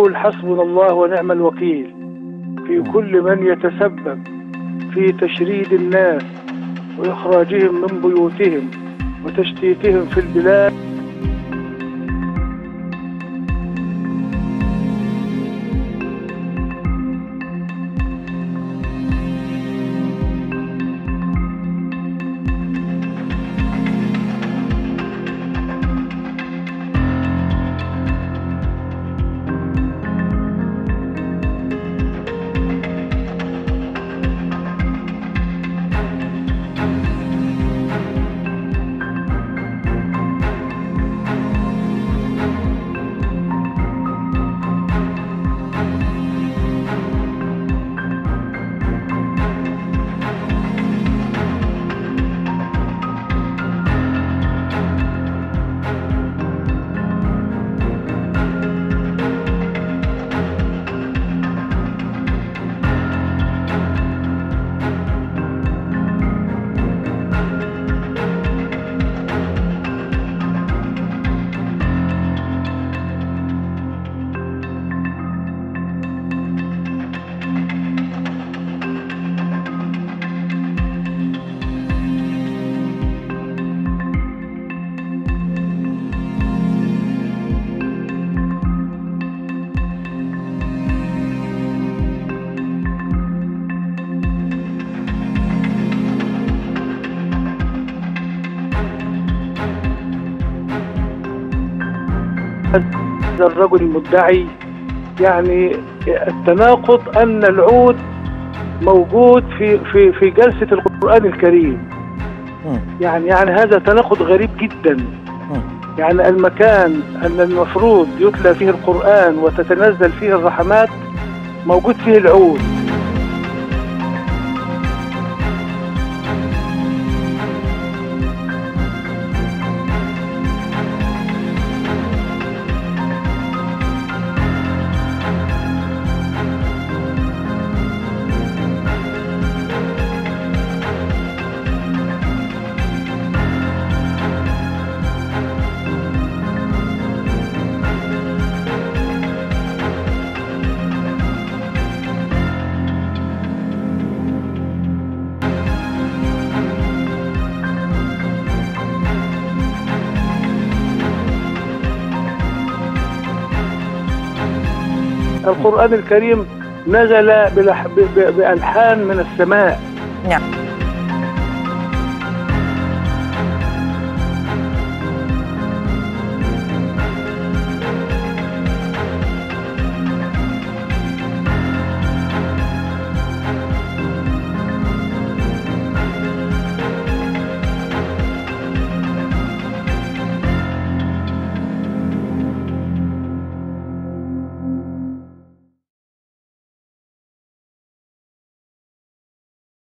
نقول حسبنا الله ونعم الوكيل في كل من يتسبب في تشريد الناس وإخراجهم من بيوتهم وتشتيتهم في البلاد. هذا الرجل المدعي. يعني التناقض أن العود موجود في في في جلسة القرآن الكريم. يعني يعني هذا تناقض غريب جدا. يعني المكان أن المفروض يتلى فيه القرآن وتتنزل فيه الرحمات موجود فيه العود. القرآن الكريم نزل بألحان من السماء. نعم.